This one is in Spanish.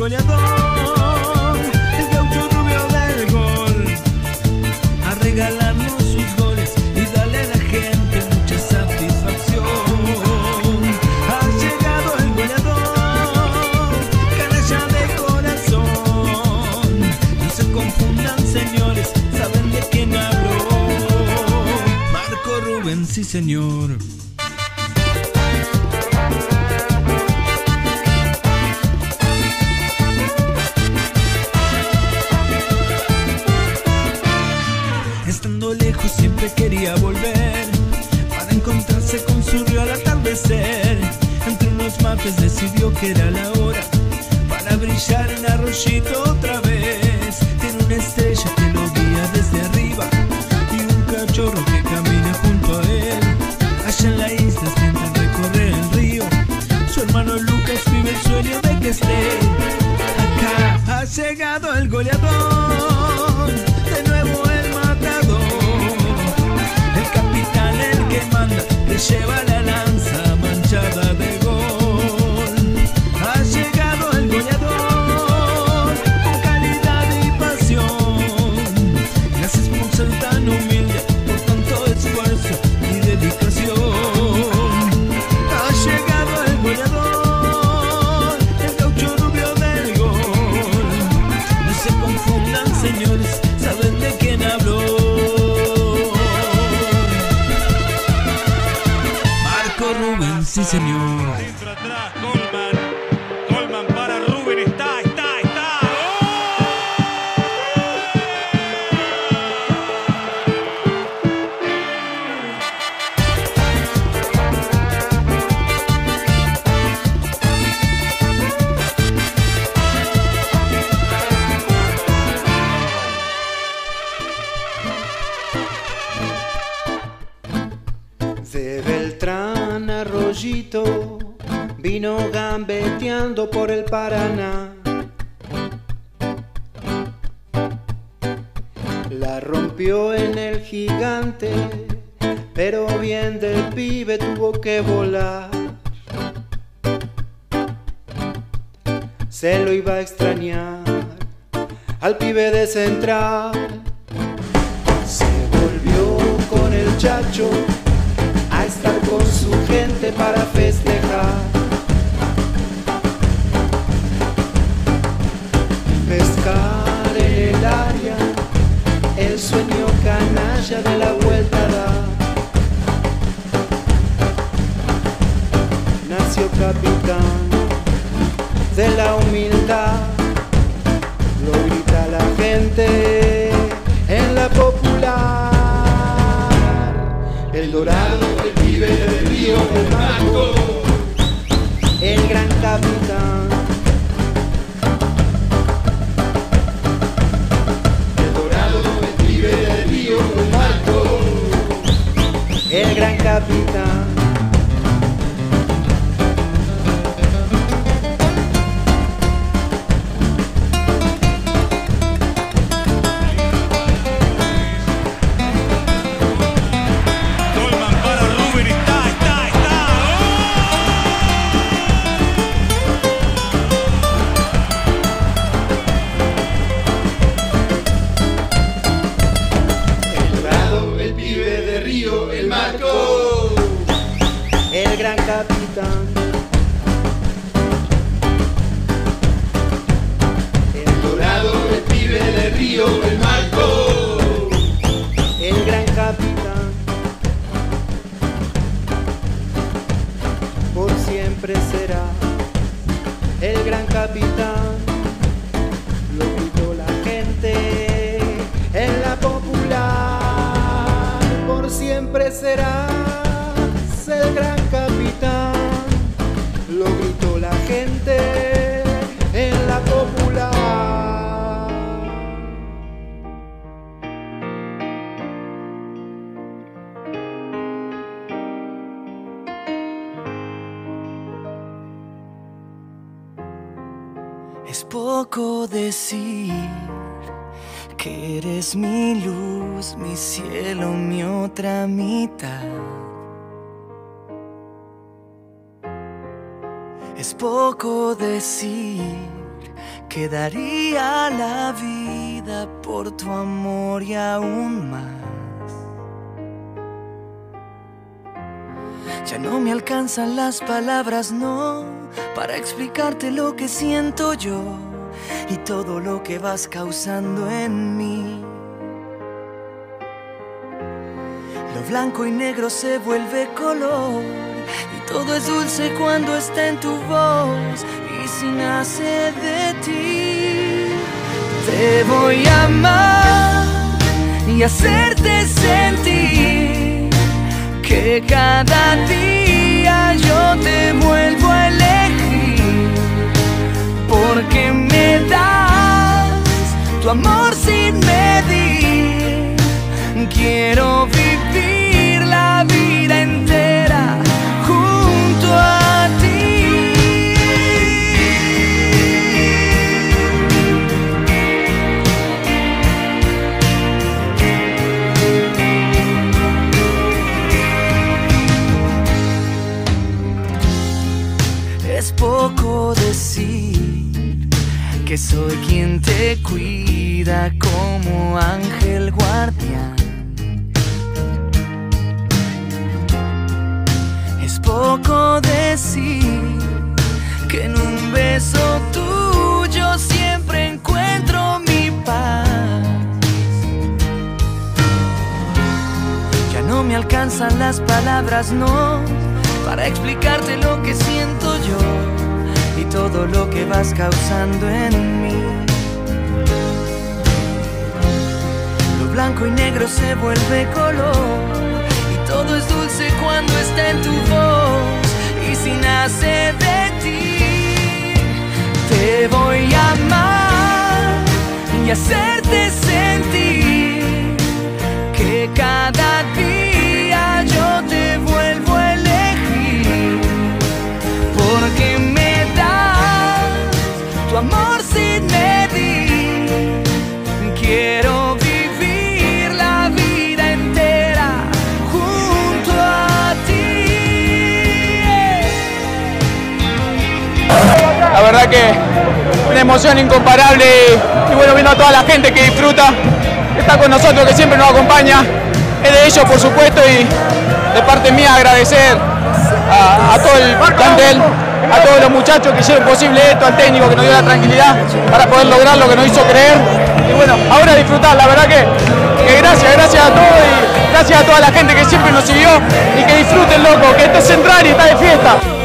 goleador, el gaucho rubio del gol. A regalarnos sus goles y darle a la gente mucha satisfacción. Ha llegado el goleador, canalla de corazón. No se confundan, señores, saben de quién hablo. Marco Rubén, sí, señor. Siempre quería volver para encontrarse con su río al atardecer. Entre unos mates decidió que era la hora para brillar en arroyito otra vez. Tiene una estrella que lo guía desde arriba y un cachorro que camina junto a él. Allá en la isla mientras recorre el río, su hermano Lucas vive el sueño de que esté acá. Ha llegado el goleador, Rubén, sí, señor. Vino gambeteando por el Paraná. La rompió en el gigante, pero bien del pibe tuvo que volar. Se lo iba a extrañar al pibe de central. Se volvió con el chacho a estar con su gente para festejar. El gran capitán. El dorado, el pibe de río, el marco, el gran capitán. Por siempre será el gran capitán. Es poco decir que eres mi luz, mi cielo, mi otra mitad. Es poco decir que daría la vida por tu amor y aún más. Ya no me alcanzan las palabras, no, para explicarte lo que siento yo y todo lo que vas causando en mí. Lo blanco y negro se vuelve color y todo es dulce cuando está en tu voz y si nace de ti. Te voy a amar y hacerte sentir que cada día yo te vuelvo a das tu amor sin medir. Como ángel guardián. Es poco decir que en un beso tuyo siempre encuentro mi paz. Ya no me alcanzan las palabras, no, para explicarte lo que siento yo y todo lo que vas causando en mí. Blanco y negro se vuelve color y todo es dulce cuando está en tu voz y si nace de ti. Te voy a amar y hacerte sentir que una emoción incomparable y, bueno, viendo a toda la gente que disfruta, que está con nosotros, que siempre nos acompaña, es de ellos por supuesto y de parte mía agradecer a, todo el plantel, a todos los muchachos que hicieron posible esto, al técnico que nos dio la tranquilidad para poder lograr lo que nos hizo creer y bueno, ahora disfrutar, la verdad que, que gracias, gracias a todos y gracias a toda la gente que siempre nos siguió y que disfruten loco, que esto es central y está de fiesta.